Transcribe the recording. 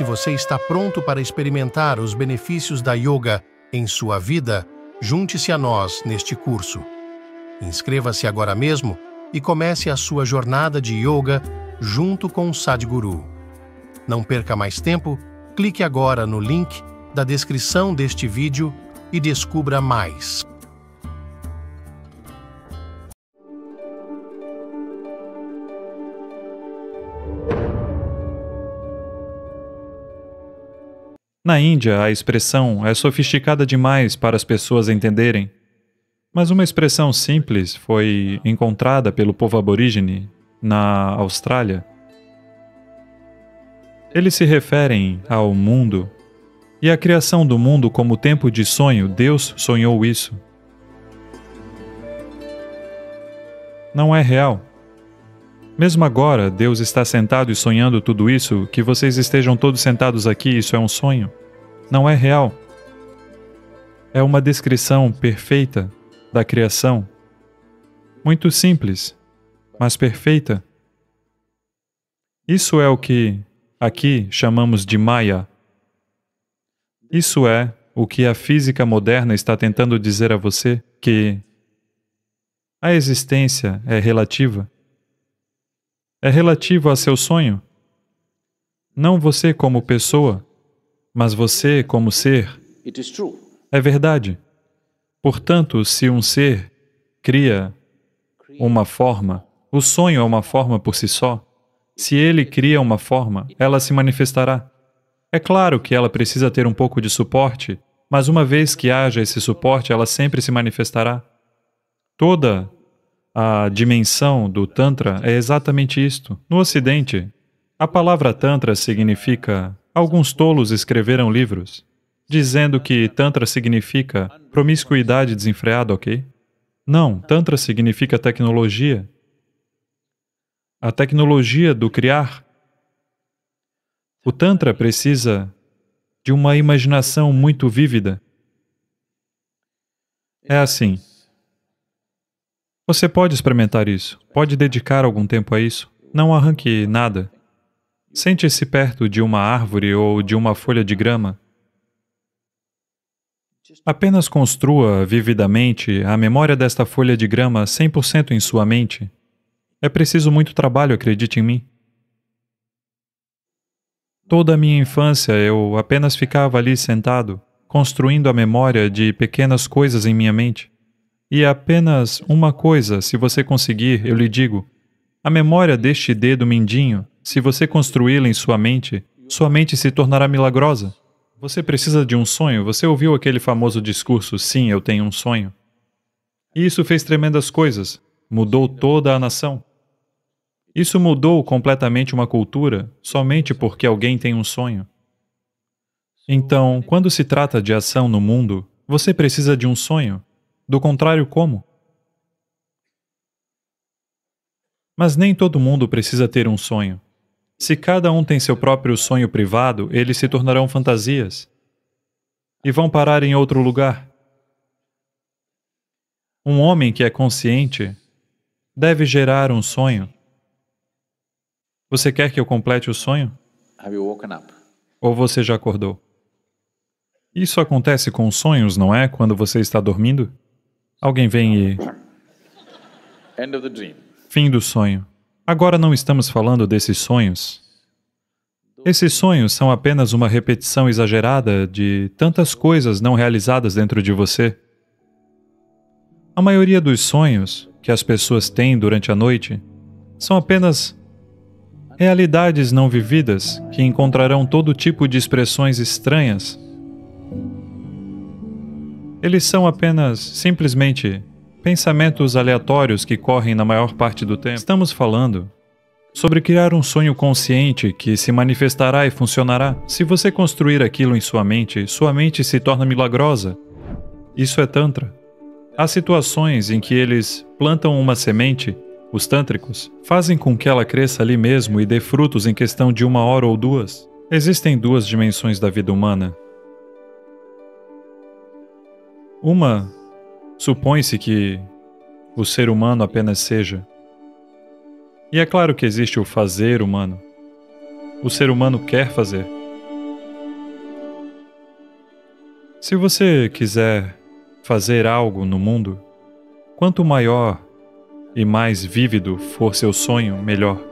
Se você está pronto para experimentar os benefícios da yoga em sua vida, junte-se a nós neste curso. Inscreva-se agora mesmo e comece a sua jornada de yoga junto com o Sadhguru. Não perca mais tempo, clique agora no link da descrição deste vídeo e descubra mais. Na Índia, a expressão é sofisticada demais para as pessoas entenderem. Mas uma expressão simples foi encontrada pelo povo aborígene na Austrália. Eles se referem ao mundo e a criação do mundo como tempo de sonho. Deus sonhou isso. Não é real. Mesmo agora, Deus está sentado e sonhando tudo isso, que vocês estejam todos sentados aqui, isso é um sonho não é real. É uma descrição perfeita da criação. Muito simples, mas perfeita. Isso é o que aqui chamamos de Maya. Isso é o que a física moderna está tentando dizer a você que a existência é relativa. É relativa a seu sonho. Não você como pessoa, mas você, como ser, é verdade. Portanto, se um ser cria uma forma, o sonho é uma forma por si só. Se ele cria uma forma, ela se manifestará. É claro que ela precisa ter um pouco de suporte, mas uma vez que haja esse suporte, ela sempre se manifestará. Toda a dimensão do Tantra é exatamente isto. No Ocidente, a palavra Tantra significa Alguns tolos escreveram livros dizendo que Tantra significa promiscuidade desenfreada, ok? Não, Tantra significa tecnologia. A tecnologia do criar. O Tantra precisa de uma imaginação muito vívida. É assim. Você pode experimentar isso, pode dedicar algum tempo a isso. Não arranque nada. Sente-se perto de uma árvore ou de uma folha de grama. Apenas construa vividamente a memória desta folha de grama 100% em sua mente. É preciso muito trabalho, acredite em mim. Toda a minha infância eu apenas ficava ali sentado, construindo a memória de pequenas coisas em minha mente. E é apenas uma coisa, se você conseguir, eu lhe digo, a memória deste dedo mindinho se você construí-la em sua mente, sua mente se tornará milagrosa. Você precisa de um sonho. Você ouviu aquele famoso discurso, sim, eu tenho um sonho. E isso fez tremendas coisas. Mudou toda a nação. Isso mudou completamente uma cultura somente porque alguém tem um sonho. Então, quando se trata de ação no mundo, você precisa de um sonho. Do contrário, como? Mas nem todo mundo precisa ter um sonho. Se cada um tem seu próprio sonho privado, eles se tornarão fantasias e vão parar em outro lugar. Um homem que é consciente deve gerar um sonho. Você quer que eu complete o sonho? Ou você já acordou? Isso acontece com sonhos, não é? Quando você está dormindo? Alguém vem e. Fim do sonho. Agora não estamos falando desses sonhos. Esses sonhos são apenas uma repetição exagerada de tantas coisas não realizadas dentro de você. A maioria dos sonhos que as pessoas têm durante a noite são apenas realidades não vividas que encontrarão todo tipo de expressões estranhas. Eles são apenas, simplesmente, Pensamentos aleatórios que correm na maior parte do tempo. Estamos falando sobre criar um sonho consciente que se manifestará e funcionará. Se você construir aquilo em sua mente, sua mente se torna milagrosa. Isso é Tantra. Há situações em que eles plantam uma semente, os tântricos, fazem com que ela cresça ali mesmo e dê frutos em questão de uma hora ou duas. Existem duas dimensões da vida humana. Uma, supõe-se que o ser humano apenas seja. E é claro que existe o fazer humano. O ser humano quer fazer. Se você quiser fazer algo no mundo, quanto maior e mais vívido for seu sonho, melhor.